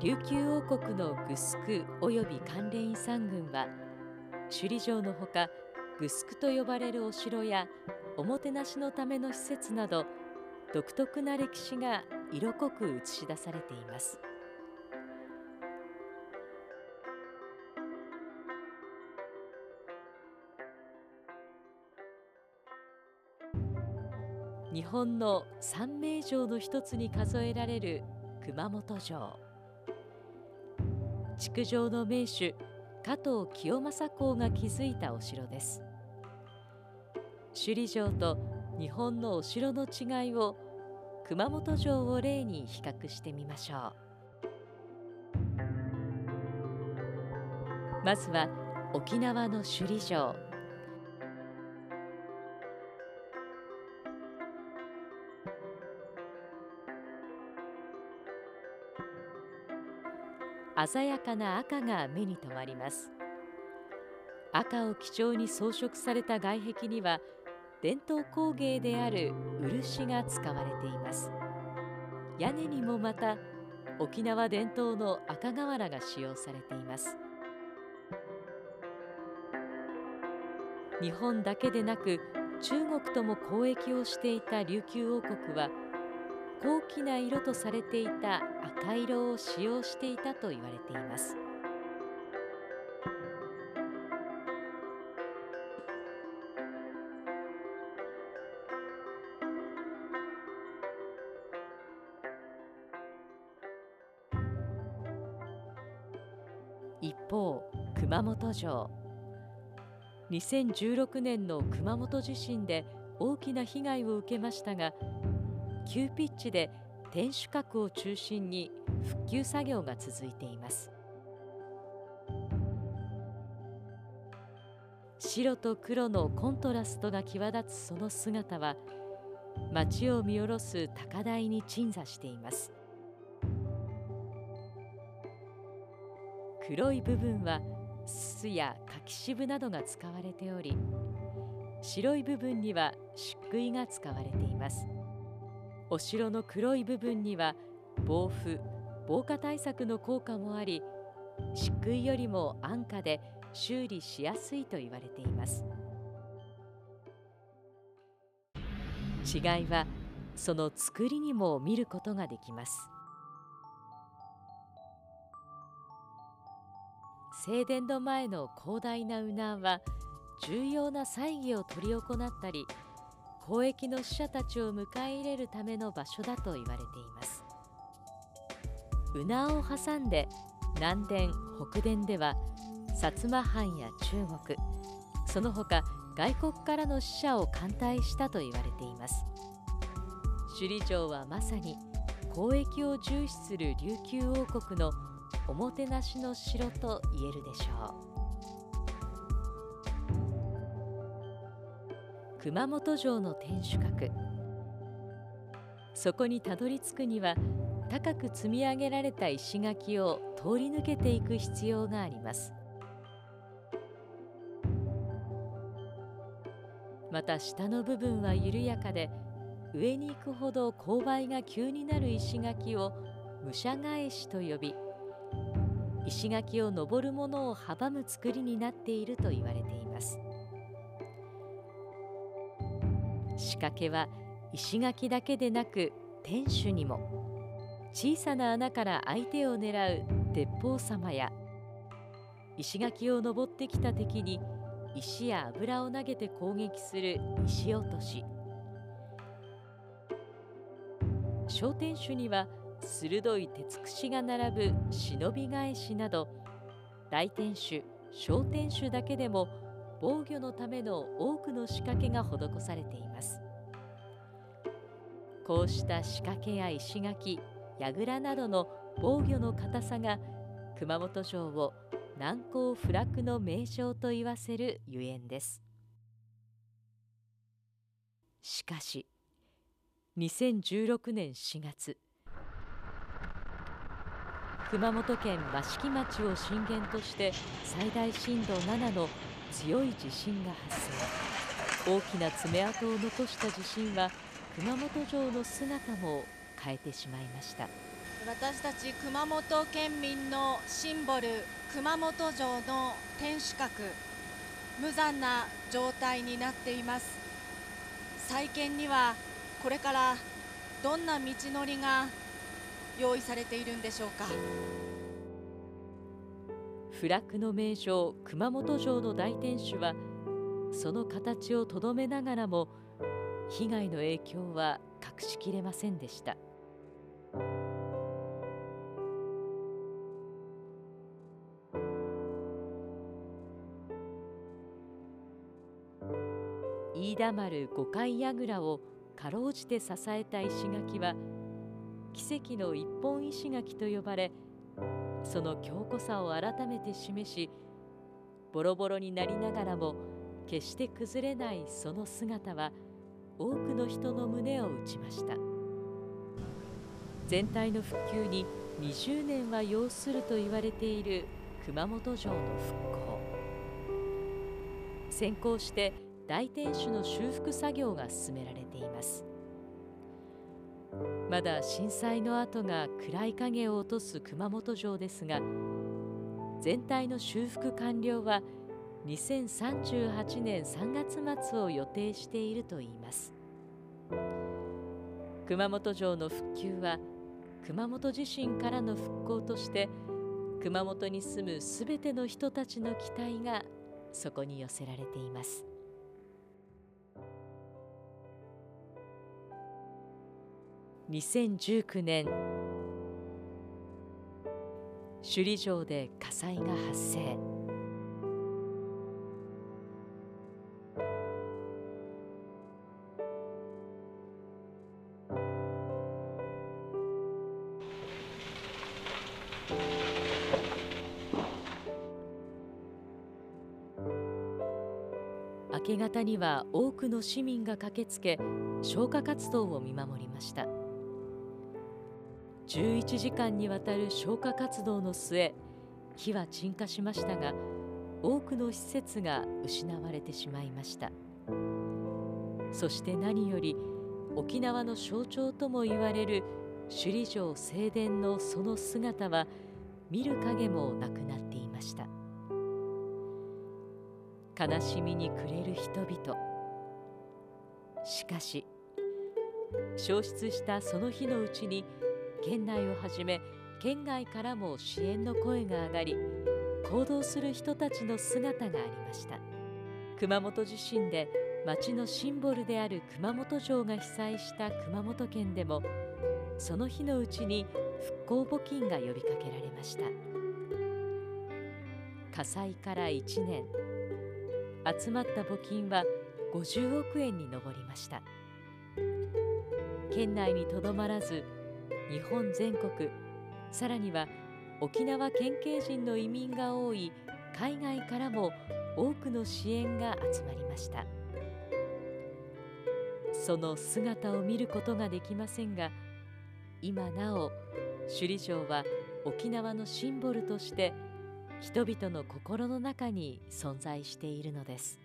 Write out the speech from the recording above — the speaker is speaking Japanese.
琉球王国のグスク及び関連遺産群は首里城のほかグスクと呼ばれるお城やおもてなしのための施設など独特な歴史が色濃く映し出されています。日本の三名城の一つに数えられる熊本城。築城の名手加藤清正公が築いたお城です。首里城と日本のお城の違いを熊本城を例に比較してみましょう。まずは沖縄の首里城。鮮やかな赤が目に留まります。赤を基調に装飾された外壁には伝統工芸である漆が使われています。屋根にもまた沖縄伝統の赤瓦が使用されています。日本だけでなく中国とも交易をしていた琉球王国は高貴な色とされていた赤色を使用していたと言われています。一方熊本城。2016年の熊本地震で大きな被害を受けましたが急ピッチで天守閣を中心に復旧作業が続いています。白と黒のコントラストが際立つその姿は街を見下ろす高台に鎮座しています。黒い部分はすや柿渋などが使われており白い部分には漆喰が使われています。お城の黒い部分には防風防火対策の効果もあり漆喰よりも安価で修理しやすいと言われています。違いはその作りにも見ることができます。正殿の前の広大な右南は重要な祭儀を執り行ったり交易の使者たちを迎え入れるための場所だと言われています。右南を挟んで南殿北殿では薩摩藩や中国その他外国からの使者を歓待したと言われています。首里城はまさに交易を重視する琉球王国のおもてなしの城と言えるでしょう。熊本城の天守閣。そこにたどり着くには高く積み上げられた石垣を通り抜けていく必要があります。また下の部分は緩やかで上に行くほど勾配が急になる石垣を武者返しと呼び石垣を登る者を阻む作りになっていると言われています。仕掛けは石垣だけでなく天守にも。小さな穴から相手を狙う鉄砲様や石垣を登ってきた敵に石や油を投げて攻撃する石落とし。小天守には鋭い鉄串が並ぶ忍び返しなど大天守小天守だけでも防御のための多くの仕掛けが施されています。こうした仕掛けや石垣櫓などの防御の硬さが熊本城を難攻不落の名称と言わせるゆえんです。しかし2016年4月熊本県益城町を震源として最大震度7の強い地震が発生。大きな爪痕を残した地震は熊本城の姿も変えてしまいました。私たち熊本県民のシンボル熊本城の天守閣無残な状態になっています。再建にはこれからどんな道のりが用意されているんでしょうか。不落の名城熊本城の大天守はその形をとどめながらも被害の影響は隠しきれませんでした。飯田丸五階櫓をかろうじて支えた石垣は奇跡の一本石垣と呼ばれその強固さを改めて示しボロボロになりながらも決して崩れないその姿は多くの人の胸を打ちました。全体の復旧に20年は要すると言われている熊本城の復興。先行して大天守の修復作業が進められています。まだ震災の跡が暗い影を落とす熊本城ですが全体の修復完了は2038年3月末を予定しているといいます。熊本城の復旧は熊本地震からの復興として熊本に住むすべての人たちの期待がそこに寄せられています。2019年首里城で火災が発生。明け方には多くの市民が駆けつけ消火活動を見守りました。11時間にわたる消火活動の末火は鎮火しましたが多くの施設が失われてしまいました。そして何より沖縄の象徴とも言われる首里城正殿のその姿は見る影もなくなっていました。悲しみに暮れる人々。しかし消失したその日のうちに県内をはじめ県外からも支援の声が上がり行動する人たちの姿がありました。熊本地震で町のシンボルである熊本城が被災した熊本県でもその日のうちに復興募金が呼びかけられました。火災から1年。集まった募金は50億円に上りました。県内にとどまらず日本全国。さらには沖縄県警人の移民が多い海外からも多くの支援が集まりました。その姿を見ることができませんが今なお首里城は沖縄のシンボルとして人々の心の中に存在しているのです。